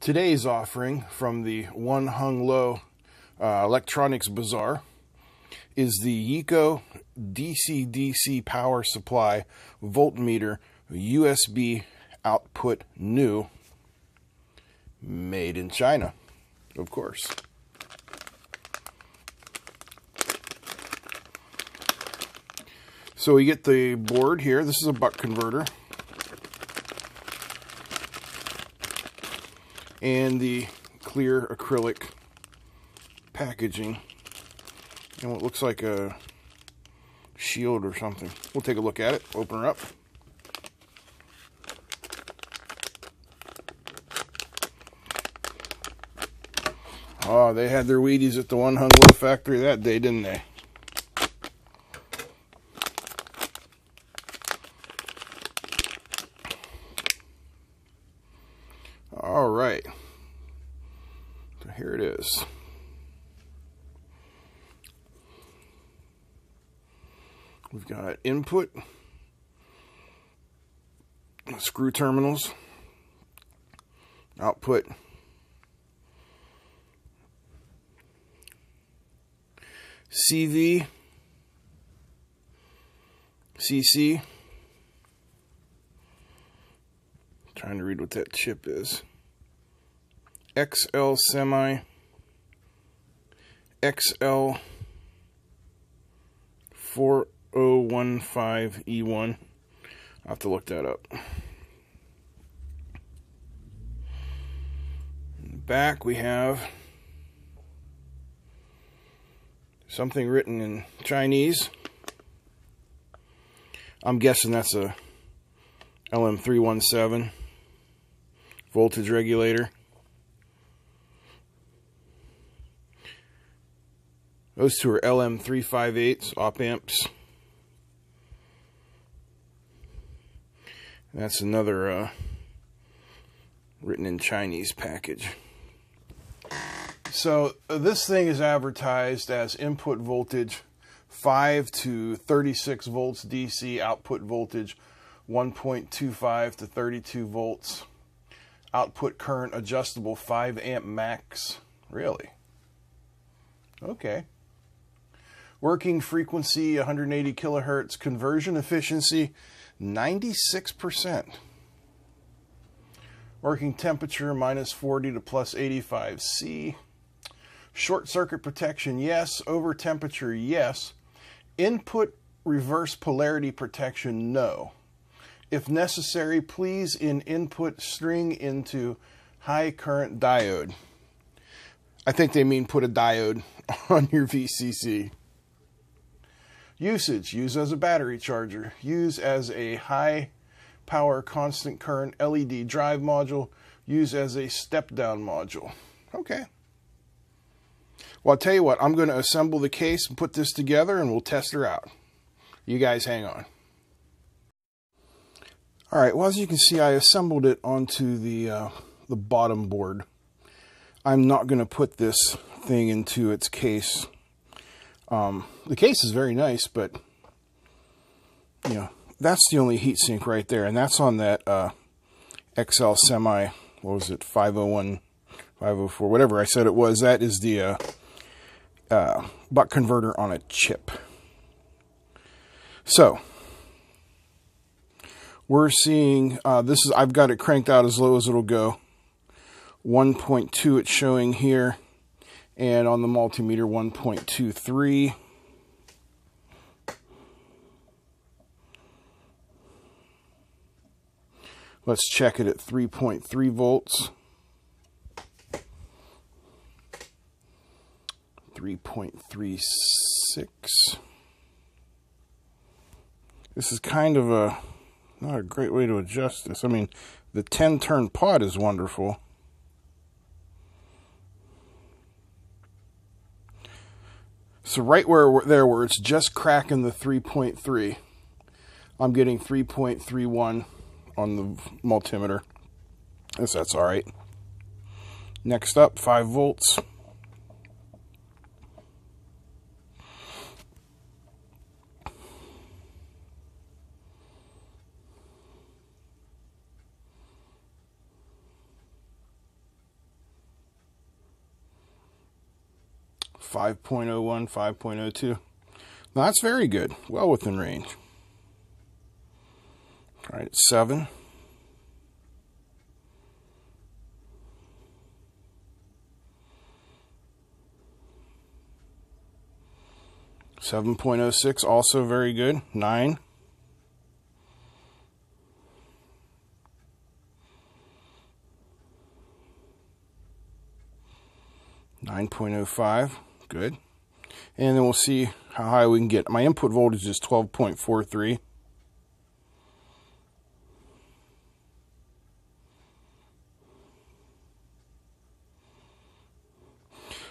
Today's offering from the One Hung Lo uh, Electronics Bazaar is the Yeeco DC DC power supply voltmeter USB output new made in China, of course. So we get the board here. This is a buck converter. And the clear acrylic packaging and what looks like a shield or something. We'll take a look at it, open her up. Oh, they had their Wheaties at the One Hung Lo factory that day, didn't they? All right. Is. We've got input, screw terminals, output, CV, CC, trying to read what that chip is. XL Semi, XL 4015E1. I'll have to look that up. back we have something written in Chinese. I'm guessing that's a LM317 voltage regulator. Those two are LM358s, op amps. That's another uh, written in Chinese package. So uh, this thing is advertised as input voltage 5 to 36 volts DC, output voltage 1.25 to 32 volts, output current adjustable 5 amp max. Really? Okay. Working frequency 180 kilohertz, conversion efficiency 96%. Working temperature minus 40 to plus 85 C. Short circuit protection, yes. Over temperature, yes. Input reverse polarity protection, no. If necessary, please in input string into high current diode. I think they mean put a diode on your VCC. Usage, use as a battery charger, use as a high power constant current LED drive module, use as a step down module. Okay. Well, I'll tell you what, I'm going to assemble the case and put this together and we'll test her out. You guys hang on. All right, well, as you can see, I assembled it onto the, uh, the bottom board. I'm not going to put this thing into its case um, the case is very nice, but you know that's the only heatsink right there, and that's on that uh, XL Semi. What was it? 501, 504, whatever I said it was. That is the uh, uh, buck converter on a chip. So we're seeing uh, this is I've got it cranked out as low as it'll go. 1.2 it's showing here and on the multimeter 1.23. Let's check it at 3.3 volts. 3.36. This is kind of a not a great way to adjust this. I mean, the 10 turn pot is wonderful. Right where there where it's just cracking the 3.3, I'm getting 3.31 on the multimeter. Guess that's all right. Next up, 5 volts. 5.01, 5.02. Now that's very good, well within range. All right, 7. Seven point oh six, also very good. Nine. Nine point oh five, good. And then we'll see how high we can get. My input voltage is twelve point four three.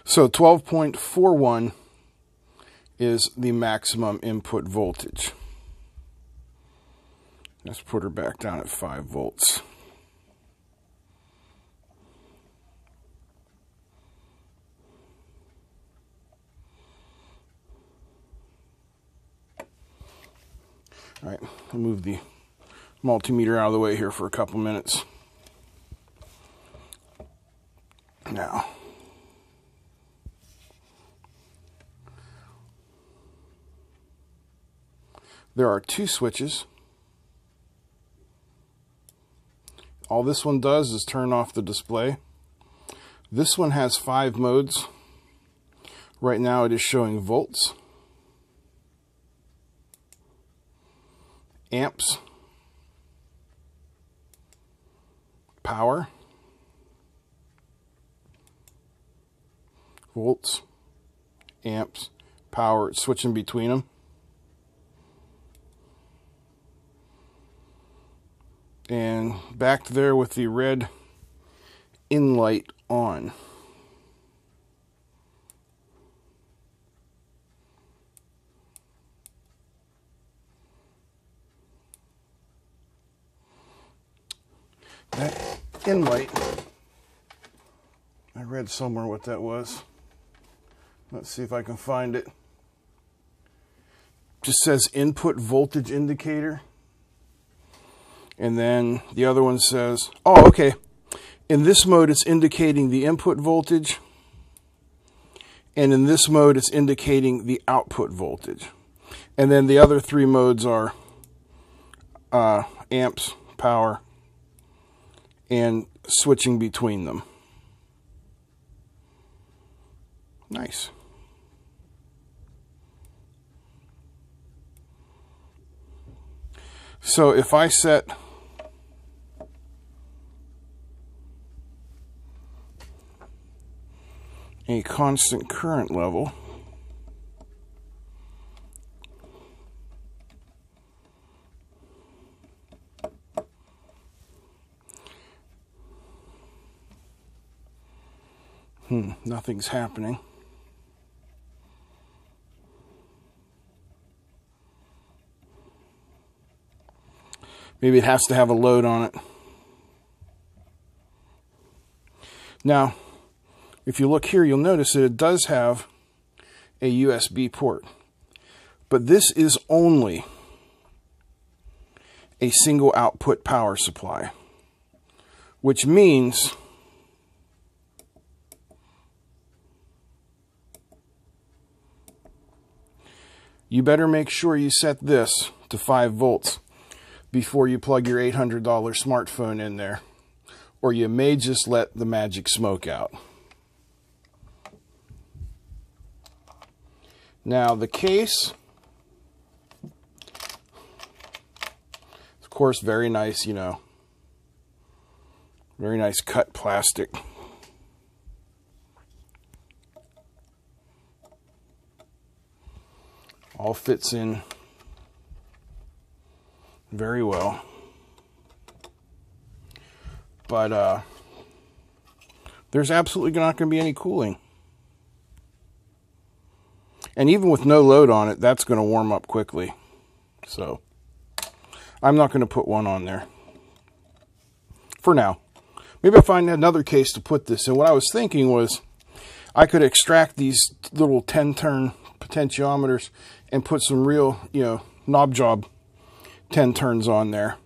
So 12.41 is the maximum input voltage. Let's put her back down at 5 volts. All right, I'll move the multimeter out of the way here for a couple minutes. Now, There are two switches. All this one does is turn off the display. This one has five modes. Right now it is showing volts, amps, power, volts, amps, power, switching between them. and back there with the red in light on. That in light, I read somewhere what that was. Let's see if I can find it. Just says input voltage indicator. And then the other one says, oh, okay. In this mode, it's indicating the input voltage. And in this mode, it's indicating the output voltage. And then the other three modes are uh, amps, power, and switching between them. Nice. So if I set a constant current level. Hmm, nothing's happening. Maybe it has to have a load on it. Now, if you look here, you'll notice that it does have a USB port. But this is only a single output power supply, which means you better make sure you set this to 5 volts before you plug your $800 smartphone in there, or you may just let the magic smoke out. Now the case, of course, very nice, you know, very nice cut plastic. All fits in very well. But uh, there's absolutely not going to be any cooling. And even with no load on it, that's going to warm up quickly. So I'm not going to put one on there for now. Maybe I'll find another case to put this in. What I was thinking was I could extract these little 10 turn potentiometers and put some real, you know, knob job 10 turns on there.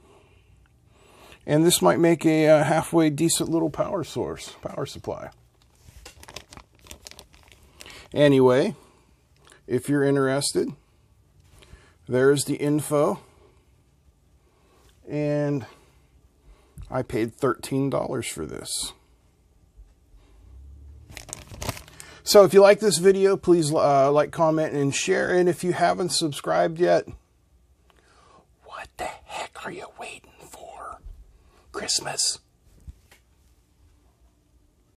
And this might make a, uh, halfway decent little power source, power supply. Anyway, if you're interested, there's the info. And I paid $13 for this. So if you like this video, please uh, like, comment, and share. And if you haven't subscribed yet, what the heck are you waiting for? Christmas.